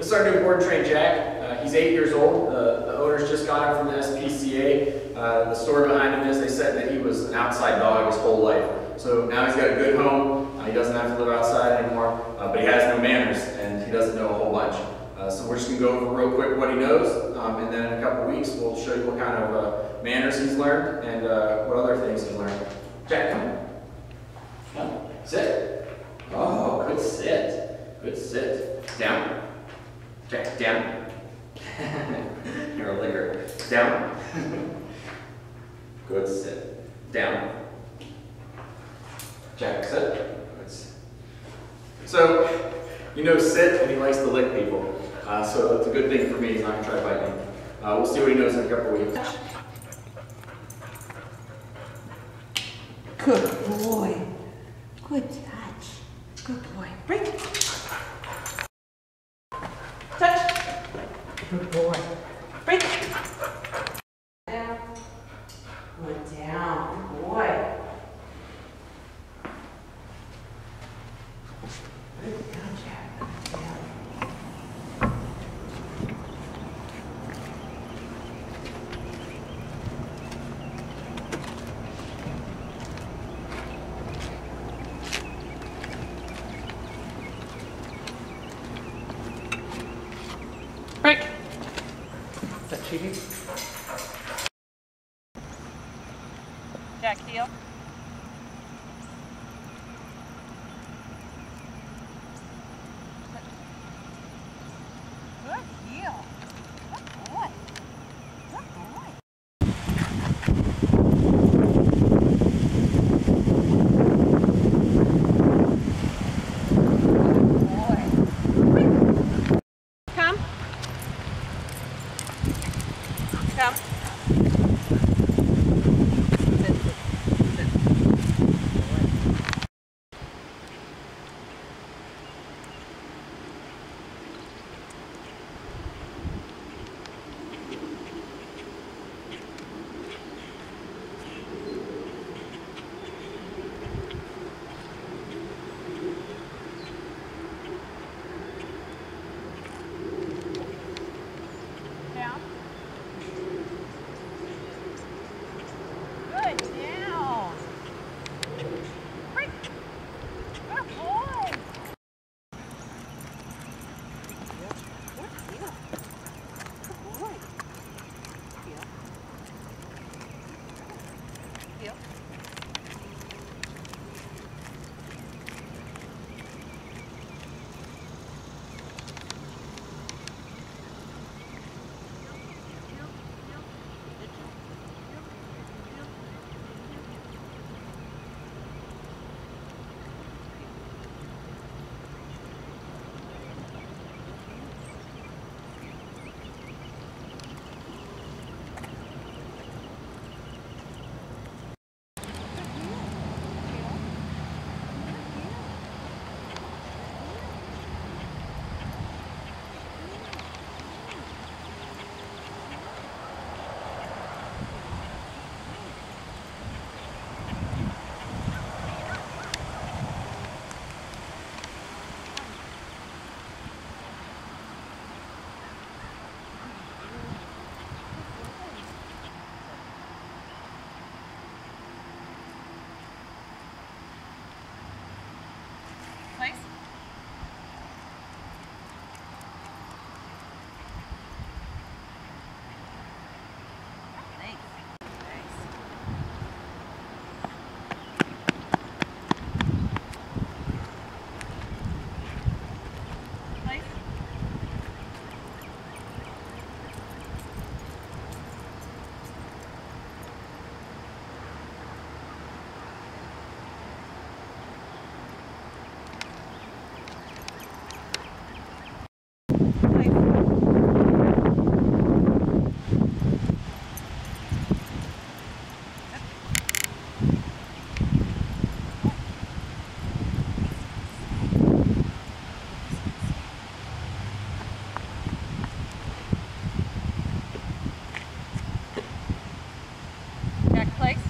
This is our new board trained Jack. Uh, he's eight years old. The, the owners just got him from the SPCA. Uh, the story behind him is they said that he was an outside dog his whole life. So now he's got a good home. Uh, he doesn't have to live outside anymore, uh, but he has no manners and he doesn't know a whole bunch. Uh, so we're just going to go over real quick what he knows, um, and then in a couple weeks we'll show you what kind of uh, manners he's learned and what other things he's learned. Jack, come. Come. Sit. Oh, good sit. Good sit. Down. Jack, down. You're a licker. Down. Good sit. Down. Jack, sit. Good sit. So, you know sit and he likes to lick people. Uh, so it's a good thing for me. He's not going to try biting me. Uh, we'll see what he knows in a couple weeks. Good boy. Good touch. Good boy. Break. Touch. Good boy. Break. Down. Good down. Good boy. Good down, Jack. Good down. Break. Jack, heel. Good heel. Good boy. Good boy. Good boy. Come. Come. Place.